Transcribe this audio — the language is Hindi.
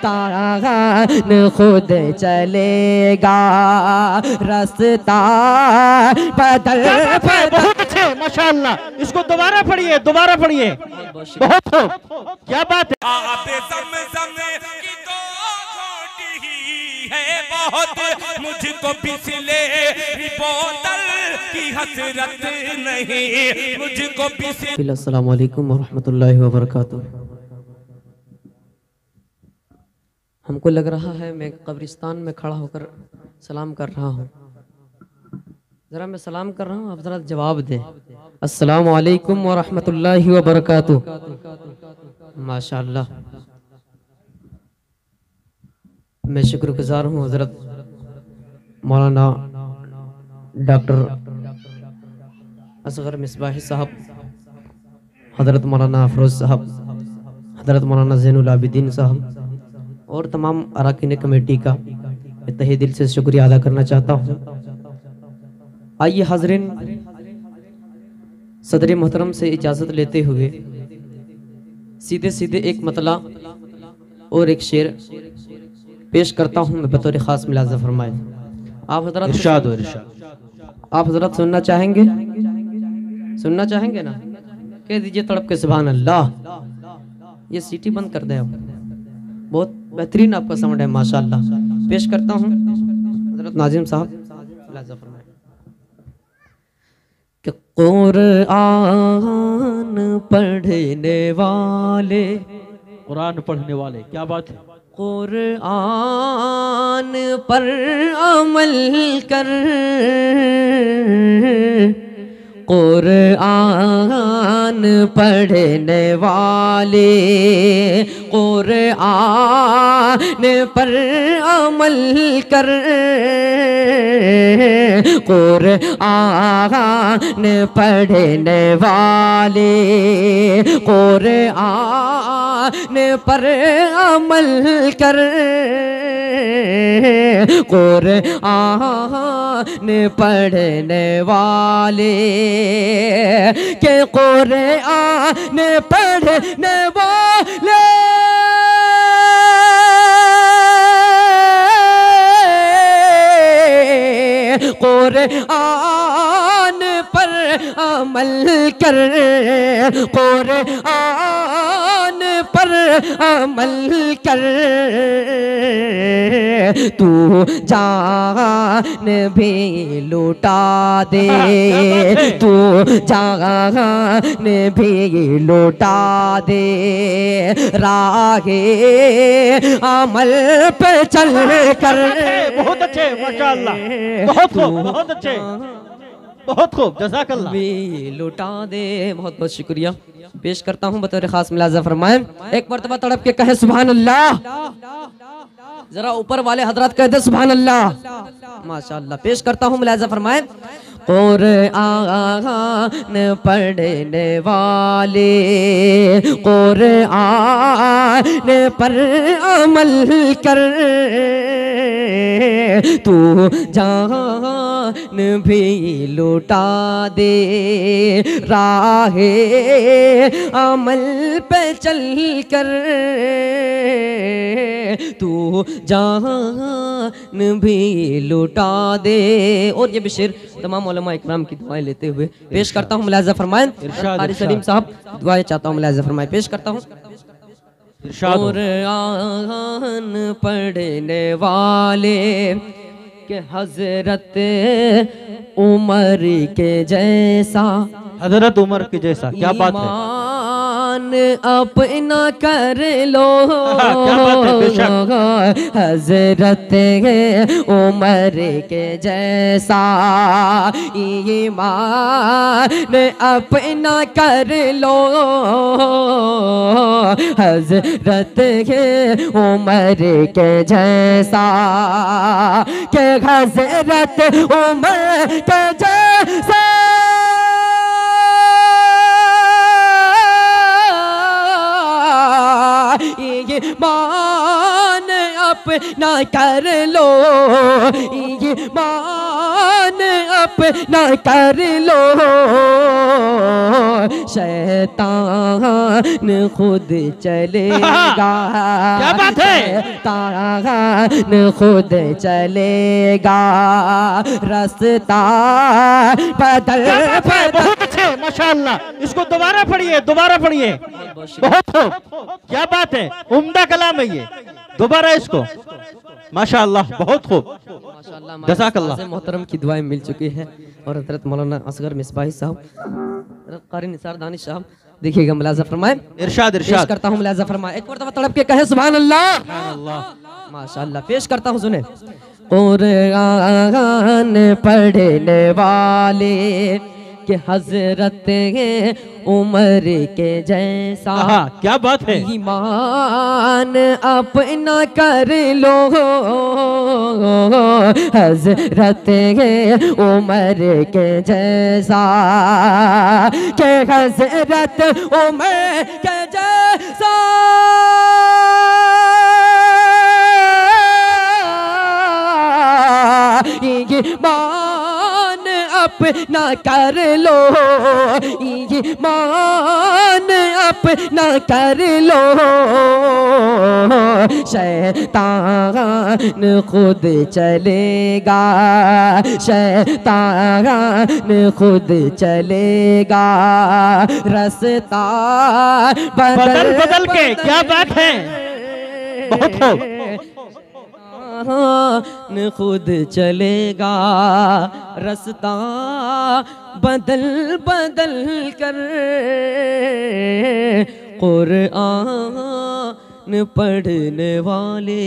शैतान खुद चलेगा। रास्ता बदल माशाल्लाह। इसको दोबारा पढ़िए दोबारा पढ़िए। बहुत खूब क्या बात है? आते समझम की तो है बहुत। मुझको पिछले बोतल की हसरत नहीं। मुझको पिछले अस्सलाम वालेकुम वरहमतुल्लाहि वबरकातुहू। हमको लग रहा है मैं कब्रिस्तान में खड़ा होकर सलाम कर रहा हूँ। ज़रा मैं सलाम कर रहा हूँ, आप ज़रा जवाब दें। अस्सलाम वालेकुम वरहमतुल्लाहि वबरकातुहू। माशाल्लाह। मैं शुक्रगुजार हूँ हज़रत मौलाना डॉक्टर असगर मिसबाही साहब, हज़रत मौलाना अफरोज़ साहब, हज़रत मौलाना जैनुल आबिदीन साहब और तमाम अरकान कमेटी का मैं तहे दिल से शुक्रिया अदा करना चाहता हूँ। आइए हाजरीन सदर मोहतरम से इजाज़त लेते हुए सीधे सीधे एक मतला और एक शेर पेश करता हूँ। मैं बतौर ख़ास मिलाजा फरमाए। आप हज़रत इरशाद हो इरशाद। आप हज़रत सुनना चाहेंगे? सुनना चाहेंगे ना? कह दीजिए तड़प के सुबहान अल्लाह। ये सीटी बंद कर दें आप। बहुत बेहतरीन आपका साउंड है माशाल्लाह। पेश करता हूँ। हज़रत नाजिम साहब। कि कुरआन पढ़ने वाले कुरान पढ़ने वाले क्या बात है? कुरआन पर अमल कर कुरआन पढ़ने वाले। कुरआन पर अमल कर। कुरआन पढ़ने वाले। कुरआन पर अमल कर। कुरआन पढ़ने वाले, के कुरआन पढ़ने वाले। कुरआन पर अमल कर कुरआन पर अमल कर। तू जान भी लुटा दे। तू जान भी लुटा दे। राहे अमल पे चल कर। बहुत अच्छे माशाल्लाह। बहुत खूब बहुत अच्छे। बहुत खूब जजाकल्लाह। भी लुटा दे। बहुत बहुत शुक्रिया। पेश करता हूँ बतौर खास मिलाजा फरमाए। एक मरतबा तड़प के कहे सुबहान अल्लाह। जरा ऊपर वाले हज़रत कहते सुबह अल्लाह माशा पेश करता हूँ मुलाजा फरमाए। और आन पढ़ने वाले, और आन पर अमल कर, तू जान भी लुटा दे। राहे अमल पे चल कर तू जान भी लुटा दे। और ये भी शेर तमाम इकराम की दुआएँ लेते हुए पेश करता हूँ। मुलाजा फरमाए। इरशाद, सलीम साहब दुआएँ चाहता हूँ मुलाजा फरमाए। पेश करता हूँ। हो। पढ़ने वाले के हज़रत उमर के जैसा। हज़रत उमर के जैसा क्या बात है? अपना कर लो। हज़रत उमर के जैसा। ईमान अपना कर लो। हज़रत उमर के जैसा, के हज़रत उमर के जैसा। ये मान अपना कर लो, ये मान अपना कर लो। शैतान खुद चलेगा। क्या बात है? शैतान खुद चलेगा। रास्ता बदल क्या बात है? बदल। बहुत अच्छे माशाल्लाह। इसको दोबारा पढ़िए दोबारा पढ़िए। बहुत खूब क्या बात है? उम्दा कलाम है ये। दोबारा इसको। माशाल्लाह बहुत खूब। माशाल्लाह जज़ाकल्लाह। मोहतरम की दुआएँ मिल चुकी है। और हज़रत मौलाना असगर मिसबाही साहब। कारी निसार दानिश साहब देखिएगा मुलाजा फरमाए। इरशाद इरशाद। करता हूँ मुलाजा फरमाए। एक बार तड़प के कहे सुबह अल्लाह माशाल्लाह पेश करता हूँ सुने। कुरान पढ़ने वाले के हज़रत उमर के जैसा। क्या बात है? ईमान अपना कर लो। हज़रत उमर के जैसा। के हज़रत उमर के जैसा। ईमान अपना कर लो। ईमान अपना कर लो। शैतान खुद चलेगा। शैतान खुद चलेगा। रास्ता बदल बदल के क्या बात है? बहुत खूब न खुद चलेगा रास्ता बदल बदल कर कुरआन पढ़ने वाले